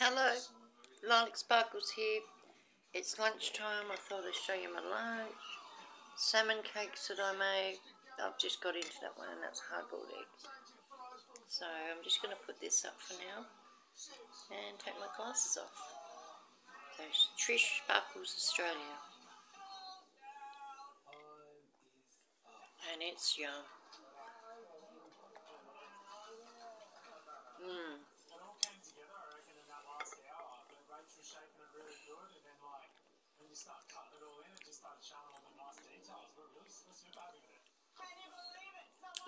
Hello, Lilac Sparkles here. It's lunchtime. I thought I'd show you my lunch. Salmon cakes that I made. I've just got into that one and that's hard-boiled egg. So I'm just going to put this up for now and take my glasses off. So Trish Sparkles Australia. And it's yum. Mmm. start cutting it all in, it just started showing all the nice details. We're really super happy with it.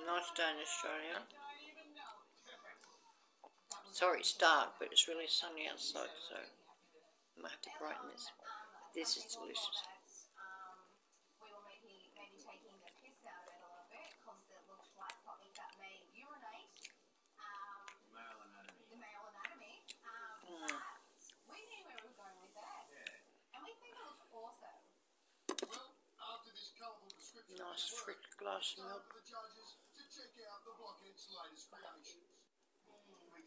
Nice day in Australia. Sorry it's dark, but it's really sunny outside, so I might have to brighten this. This is delicious. Nice thick glass of milk. We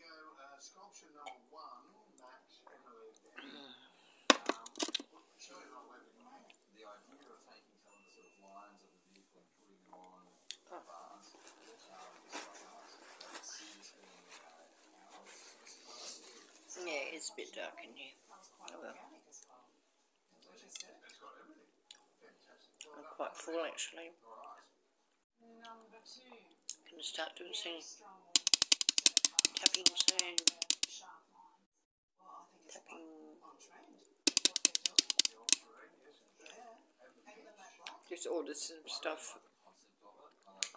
go uh, sculpture number one, Max, Emily, um, showing on the idea of taking some of the sort of lines of the vehicle and putting them on oh. bars. Yeah, it's a bit dark in here. Oh well. Quite full actually. Gonna start doing some tapping soon. Tapping. Just ordered some stuff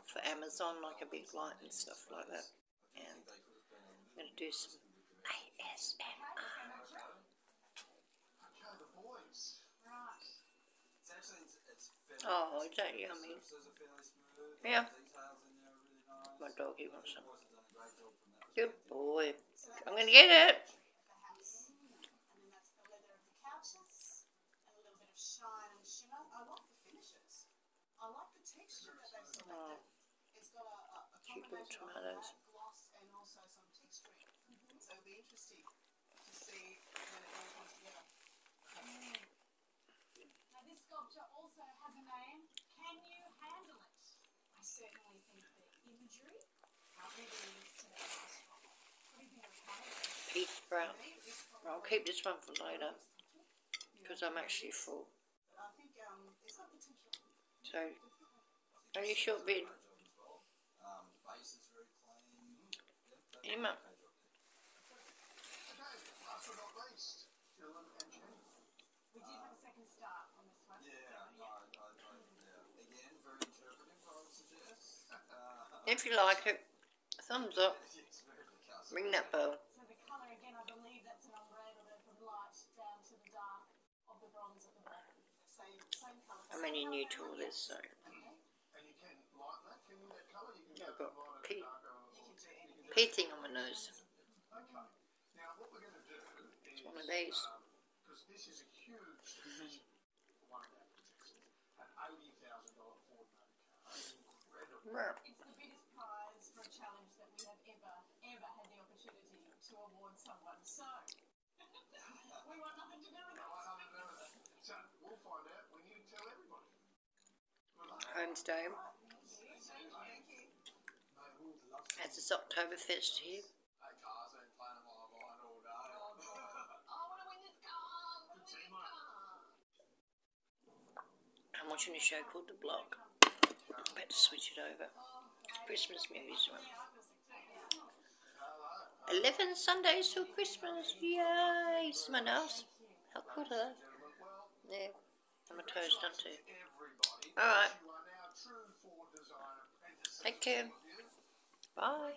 for Amazon, like a big light and stuff like that. And I'm gonna do some ASMR. Oh, is that yummy? Yeah. My doggy wants some. Good boy. I'm going to get it. Oh, little tomatoes. Peach brown. I'll keep this one for later because I'm actually full. So, only a short bit. Emma. If you like it, thumbs up. Ring that bell. I'm only new to all this, so. I've got pea, pea thing on my nose. It's one of these. Mm. Someone. So, we want nothing to do with it. So, we'll find out when you tell everybody. Here. I'm watching a show called The Block. I'm about to switch it over. Christmas movies. 11 Sundays till Christmas. Yay! my nose. How cool are they? Yeah. And my toes done too. Alright. Take care. Bye.